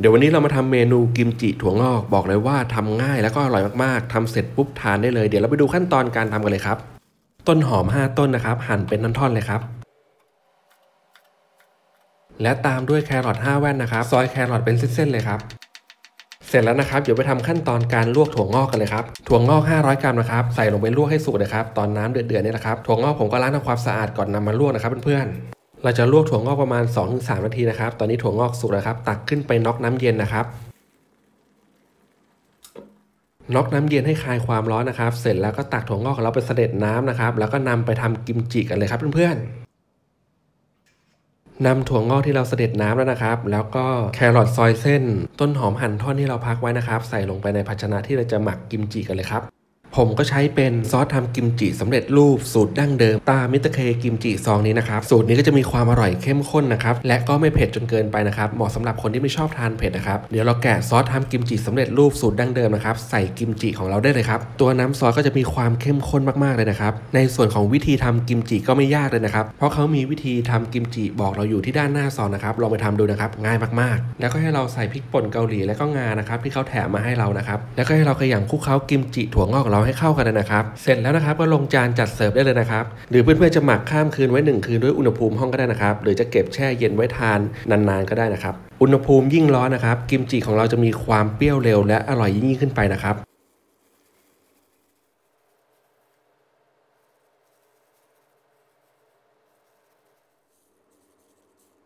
เดี๋ยววันนี้เรามาทำเมนูกิมจิถั่วงอกบอกเลยว่าทำง่ายแล้วก็อร่อยมากๆทำเสร็จปุ๊บทานได้เลย เดี๋ยวเราไปดูขั้นตอนการทำกันเลยครับ ต้นหอม 5 ต้นนะครับ หั่นเป็นท่อนๆเลยครับ และตามด้วยแครอท5แว่นนะครับ ซอยแครอทเป็นเส้นๆเลยครับ เสร็จแล้วนะครับเดี๋ยวไปทำขั้นตอนการลวกถั่วงอกกันเลยครับถั่วงอก 500 กรัมนะครับใส่ลงไปลวกให้สุกนะครับตอนน้ำเดือดๆนี่แหละครับถั่วงอกผมก็ล้างทำความสะอาดก่อนนำมาลวกนะครับเพื่อนๆ เราจะลวกถั่วงอกประมาณ 2-3 นาทีนะครับ ตอนนี้ถั่วงอกสุกแล้วครับ ตักขึ้นไปน็อกน้ำเย็นนะครับ น็อกน้ำเย็นให้คลายความร้อนนะครับ เสร็จแล้วก็ตักถั่วงอกของเราไปสะเด็ดน้ำนะครับ แล้วก็นำไปทำกิมจิกันเลยครับเพื่อนๆนำถั่วงอกที่เราสะเด็ดน้ำแล้วนะครับ แล้วก็แครอทซอยเส้น ต้นหอมหั่นท่อนที่เราพักไว้นะครับ ใส่ลงไปในภาชนะที่เราจะหมักกิมจิกันเลยครับ ผมก็ใช้เป็นซอสทำกิมจิสำเร็จรูปสูตรดั้งเดิมตรามิสเตอร์เคกิมจิซองนี้นะครับสูตรนี้ก็จะมีความอร่อยเข้มข้นนะครับและก็ไม่เผ็ดจนเกินไปนะครับเหมาะสำหรับคนที่ไม่ชอบทานเผ็ดนะครับเดี๋ยวเราแกะซอสทำกิมจิสำเร็จรูปสูตรดั้งเดิมนะครับใส่กิมจิของเราได้เลยครับตัวน้ำซอสก็จะมีความเข้มข้นมากๆเลยนะครับในส่วนของวิธีทำกิมจิก็ไม่ยากเลยนะครับเพราะเขามีวิธีทำกิมจิบอกเราอยู่ที่ด้านหน้าซองนะครับลองไปทำดูนะครับง่ายมากๆ แล้วก็ให้เราใส่พริกป่นเกาหลีและก็งานะครับที่เขาแถมมาให้เรานะครับแล้วก็ให้เราขยำคลุกเคล้ากิมจิถั่วงอกเราให้เข้ากันนะครับ เสร็จแล้วนะครับก็ลงจานจัดเสิร์ฟได้เลยนะครับ หรือเพื่อนๆจะหมักข้ามคืนไว้ 1 คืนด้วยอุณหภูมิห้องก็ได้นะครับ หรือจะเก็บแช่เย็นไว้ทานนานๆก็ได้นะครับ อุณหภูมิยิ่งร้อนนะครับ กิมจิของเราจะมีความเปรี้ยวเร็วและอร่อยยิ่งขึ้นไปนะครับ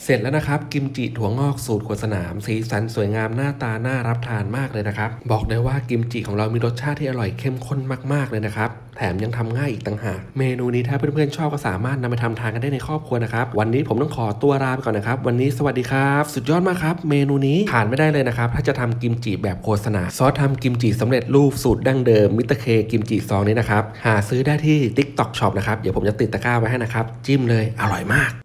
เสร็จแล้วนะครับ กิมจิถั่วงอกสูตรขวดสนาม สีสันสวยงามหน้าตาน่ารับทานมากเลยนะครับ บอกได้ว่ากิมจิของเรามีรสชาติที่อร่อยเข้มข้นมากๆเลยนะครับ แถมยังทำง่ายอีกต่างหาก เมนูนี้ถ้าเพื่อนๆชอบก็สามารถนำไปทำทานกันได้ในครอบครัวนะครับ วันนี้ผมต้องขอตัวลาไปก่อนนะครับ วันนี้สวัสดีครับ สุดยอดมากครับ เมนูนี้ผ่านไม่ได้เลยนะครับ ถ้าจะทำกิมจิแบบโฆษณาซอสทำกิมจิสำเร็จรูปสูตรดั้งเดิมมิสเตอร์เคกิมจิซองนี้นะครับหาซื้อได้ที่ TikTok Shop นะครับเดี๋ยวผมจะติดตะกร้าไว้ให้นะครับจิ้มเลยอร่อยมาก